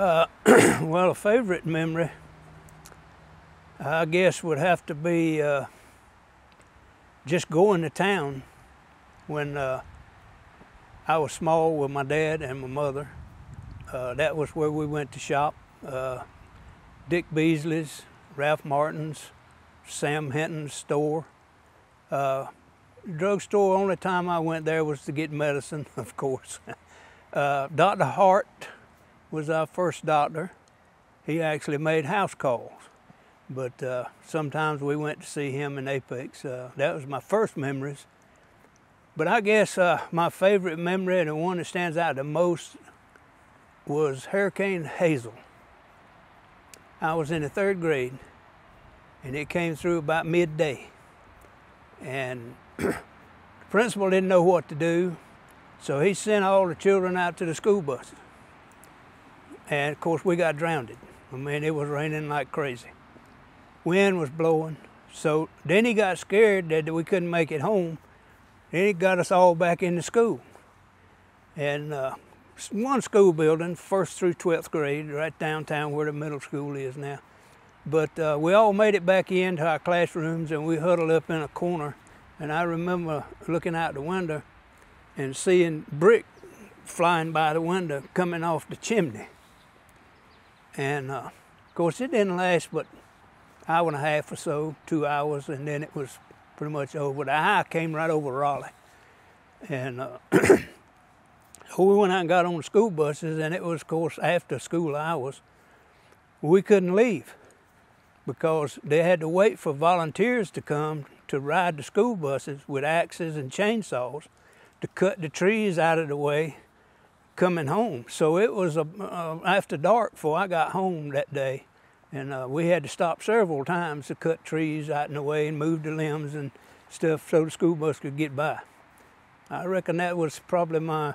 Uh, well, a favorite memory, I guess, would have to be uh, just going to town when uh, I was small with my dad and my mother. Uh, that was where we went to shop. Uh, Dick Beasley's, Ralph Martin's, Sam Hinton's store. Uh, drugstore, only time I went there was to get medicine, of course. Dr. Hart was our first doctor. He actually made house calls, but uh, sometimes we went to see him in Apex. Uh, that was my first memories. But I guess uh, my favorite memory and the one that stands out the most was Hurricane Hazel. I was in the third grade, and it came through about midday. And the principal didn't know what to do, so he sent all the children out to the school buses. And of course, we got drowned. I mean, it was raining like crazy. Wind was blowing. So then he got scared that we couldn't make it home. Then he got us all back into school. And uh, one school building, first through 12th grade, right downtown where the middle school is now. But uh, we all made it back into our classrooms and we huddled up in a corner. And I remember looking out the window and seeing brick flying by the window coming off the chimney. And uh, of course, it didn't last but hour and a half or so, two hours, and then it was pretty much over. The high came right over Raleigh. And uh, we went out and got on the school buses, and it was, of course, after school hours. We couldn't leave because they had to wait for volunteers to come to ride the school buses with axes and chainsaws to cut the trees out of the way coming home. So it was a, uh, after dark before I got home that day, and uh, we had to stop several times to cut trees out in the way and move the limbs and stuff so the school bus could get by. I reckon that was probably my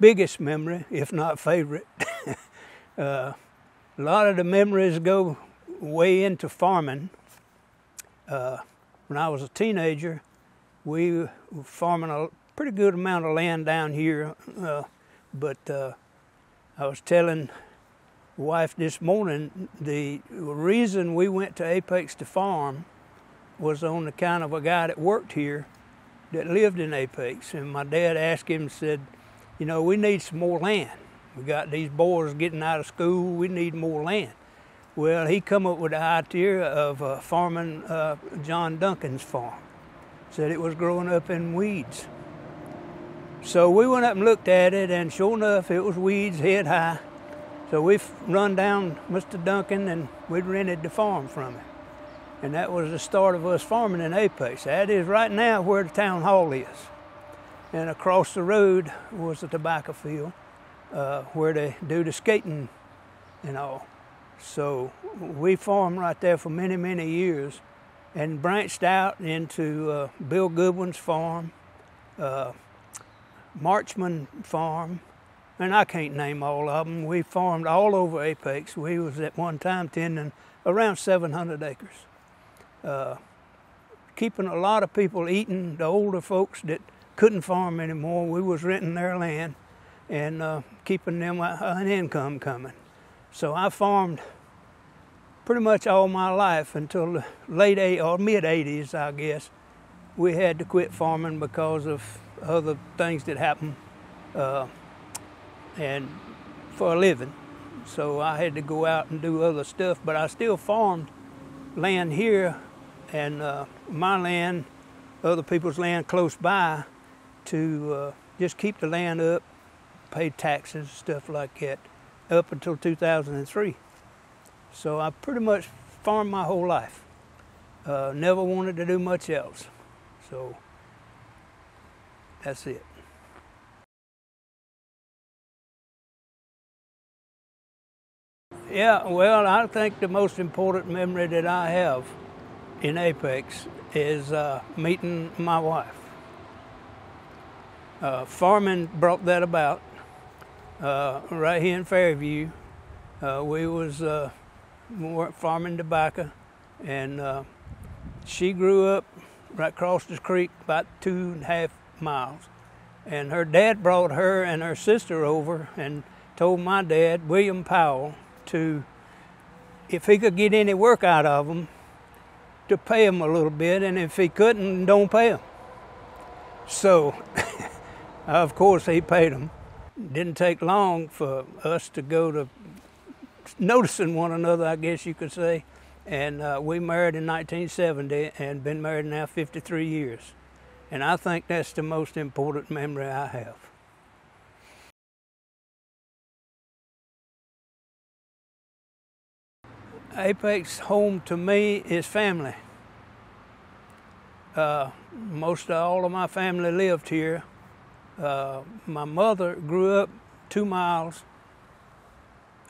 biggest memory, if not favorite. uh, a lot of the memories go way into farming. Uh, when I was a teenager, we were farming a pretty good amount of land down here, uh, but uh, I was telling wife this morning the reason we went to Apex to farm was on the kind of a guy that worked here that lived in Apex, and my dad asked him, said, you know, we need some more land. We got these boys getting out of school. We need more land. Well, he come up with the idea of uh, farming uh, John Duncan's farm. Said it was growing up in weeds. So we went up and looked at it, and sure enough, it was weeds head high. So we run down Mr. Duncan, and we rented the farm from him. And that was the start of us farming in Apex. That is right now where the town hall is. And across the road was the tobacco field uh, where they do the skating and all. So we farmed right there for many, many years and branched out into uh, Bill Goodwin's farm, uh, Marchman Farm, and I can't name all of them. We farmed all over Apex. We was at one time tending around 700 acres, uh, keeping a lot of people eating. The older folks that couldn't farm anymore, we was renting their land and uh, keeping them an income coming. So I farmed pretty much all my life until the late eight or mid 80s, I guess. We had to quit farming because of other things that happened, uh, and for a living. So I had to go out and do other stuff, but I still farmed land here and uh, my land, other people's land close by, to uh, just keep the land up pay taxes, stuff like that, up until 2003. So I pretty much farmed my whole life. Uh, never wanted to do much else. So that's it. Yeah, well, I think the most important memory that I have in Apex is uh, meeting my wife. Uh, farming brought that about uh, right here in Fairview. Uh, we was uh, farming tobacco, and uh, she grew up right across the creek, about two and a half miles. And her dad brought her and her sister over and told my dad, William Powell, to, if he could get any work out of them, to pay them a little bit, and if he couldn't, don't pay them. So, of course, he paid them. Didn't take long for us to go to noticing one another, I guess you could say. And uh, we married in 1970 and been married now 53 years. And I think that's the most important memory I have. Apex home to me is family. Uh, most of all of my family lived here. Uh, my mother grew up two miles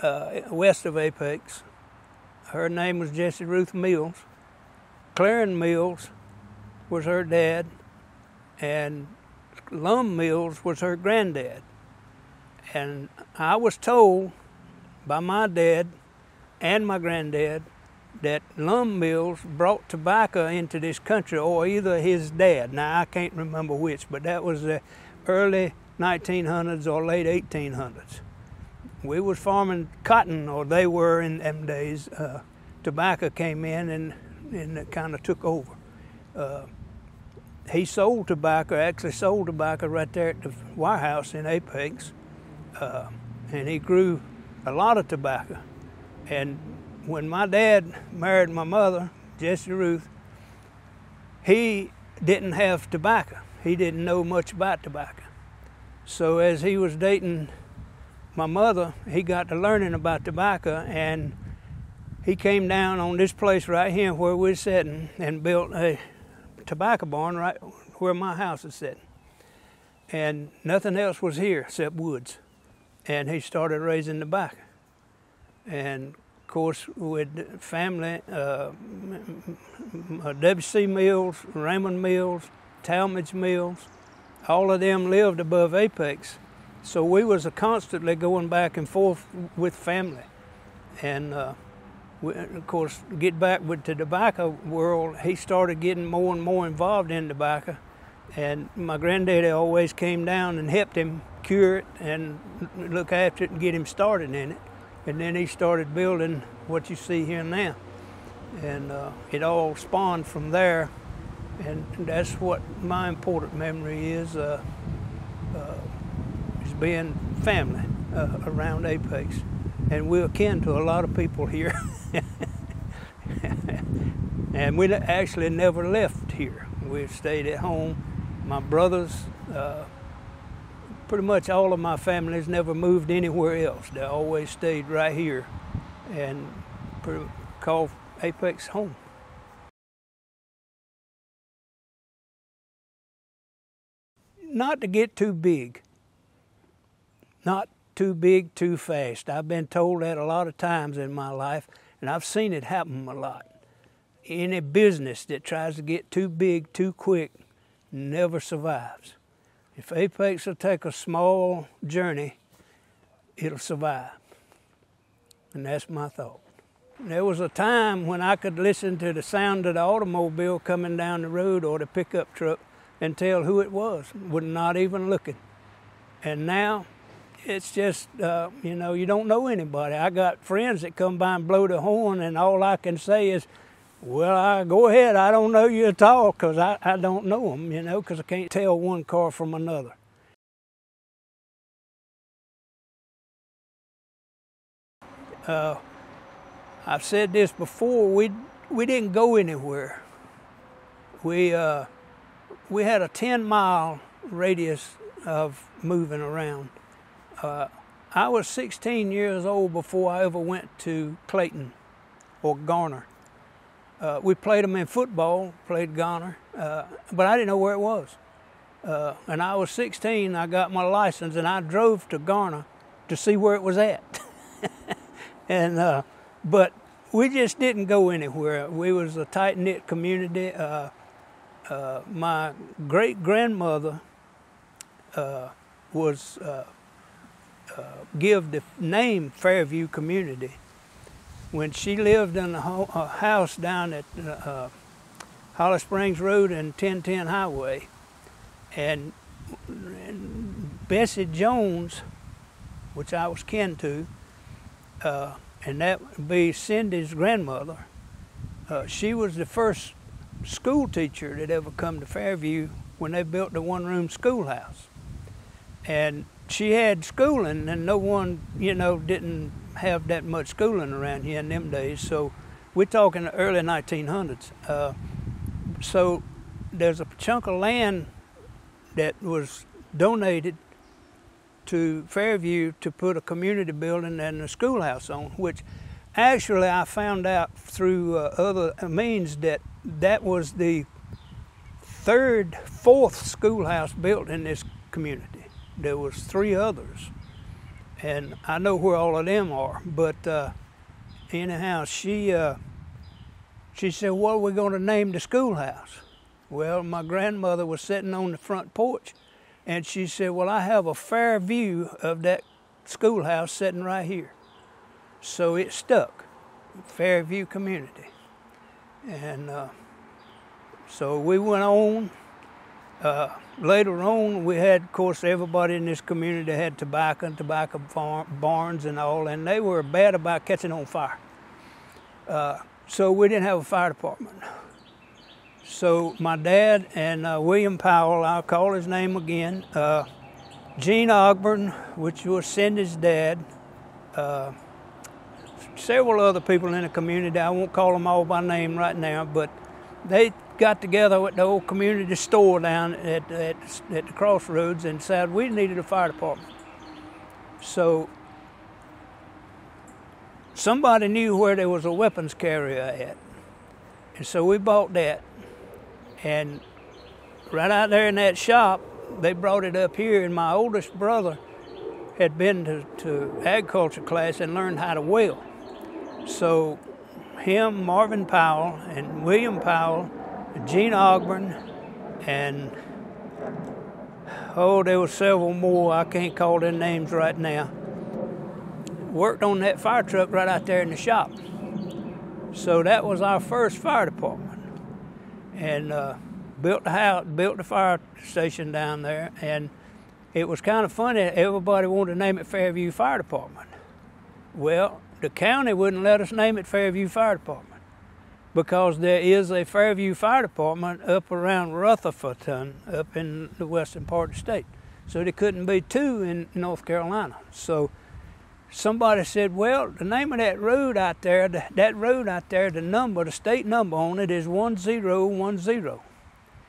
uh, west of Apex. Her name was Jessie Ruth Mills. Claren Mills was her dad, and Lum Mills was her granddad. And I was told by my dad and my granddad that Lum Mills brought tobacco into this country, or either his dad. Now I can't remember which, but that was the early 1900s or late 1800s. We was farming cotton, or they were in them days. Uh, tobacco came in and and kind of took over. Uh, he sold tobacco, actually sold tobacco right there at the warehouse in Apex, uh, and he grew a lot of tobacco. And when my dad married my mother, Jesse Ruth, he didn't have tobacco. He didn't know much about tobacco. So as he was dating my mother, he got to learning about tobacco and he came down on this place right here where we're sitting and built a tobacco barn right where my house is sitting. And nothing else was here except woods. And he started raising tobacco. And of course, with family, uh, W.C. Mills, Raymond Mills, Talmadge Mills, all of them lived above Apex. So we was constantly going back and forth with family. And uh, of course, get back with the tobacco world, he started getting more and more involved in tobacco. And my granddaddy always came down and helped him cure it and look after it and get him started in it. And then he started building what you see here now. And uh, it all spawned from there. And that's what my important memory is, uh, uh, is being family uh, around Apex and we're kin to a lot of people here. and we actually never left here. We stayed at home. My brothers, uh, pretty much all of my families never moved anywhere else. They always stayed right here and called Apex home. Not to get too big, not too big too fast. I've been told that a lot of times in my life, and I've seen it happen a lot. Any business that tries to get too big too quick never survives. If Apex will take a small journey, it'll survive. And that's my thought. There was a time when I could listen to the sound of the automobile coming down the road or the pickup truck and tell who it was, with not even looking. And now it's just uh, you know you don't know anybody. I got friends that come by and blow the horn, and all I can say is, "Well, I go ahead. I don't know you at all because I, I don't know them. You know, because I can't tell one car from another." Uh, I've said this before. We we didn't go anywhere. We uh, we had a ten mile radius of moving around uh, I was 16 years old before I ever went to Clayton or Garner. Uh, we played them in football, played Garner, uh, but I didn't know where it was. Uh, and I was 16, I got my license, and I drove to Garner to see where it was at. and uh, but we just didn't go anywhere. We was a tight knit community. Uh, my great grandmother was uh, give the name Fairview Community. When she lived in a, ho- a house down at uh, uh Holly Springs Road and 1010 Highway, and, and Bessie Jones which I was kin to, uh, and that would be Cindy's grandmother. Uh, she was the first school teacher that ever come to Fairview when they built the one-room schoolhouse, and she had schooling, and no one, you know, didn't have that much schooling around here in them days. So we're talking the early 1900s. Uh, so there's a chunk of land that was donated to Fairview to put a community building and a schoolhouse on, which actually I found out through uh, other means that that was the third, fourth schoolhouse built in this community. There was three others, and I know where all of them are. But uh, anyhow, she uh, she said, "What are we going to name the schoolhouse?" Well, my grandmother was sitting on the front porch, and she said, "Well, I have a fair view of that schoolhouse sitting right here." So it stuck, Fairview Community, and uh, so we went on. Uh, later on, we had, of course, everybody in this community had tobacco and tobacco farm, barns and all, and they were bad about catching on fire. Uh, so we didn't have a fire department. So my dad and uh, William Powell, I'll call his name again, uh, Gene Ogburn, which was Cindy's dad, uh, several other people in the community. I won't call them all by name right now, but they got together at the old community store down at, at, at the crossroads and said we needed a fire department. So somebody knew where there was a weapons carrier at. And so we bought that. And right out there in that shop, they brought it up here, and my oldest brother had been to, to agriculture class and learned how to weld. So him, Marvin Powell, and William Powell, Gene Ogburn, and oh, there were several more. I can't call their names right now. Worked on that fire truck right out there in the shop. So that was our first fire department, and uh, built the house, built the fire station down there, and it was kind of funny. Everybody wanted to name it Fairview Fire Department. Well, the county wouldn't let us name it Fairview Fire Department because there is a Fairview Fire Department up around Rutherfordton, up in the western part of the state. So there couldn't be two in North Carolina. So somebody said, well, the name of that road out there, that road out there, the number, the state number on it is 1010.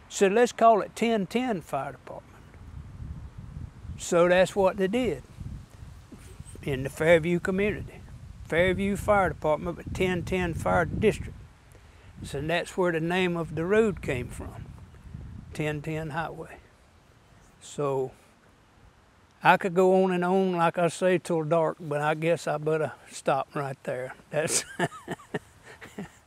So let's call it 1010 Fire Department. So that's what they did in the Fairview community. Fairview Fire Department, but 1010 Fire District. So that's where the name of the road came from 1010 Highway. So I could go on and on, like I say, till dark, but I guess I better stop right there. That's.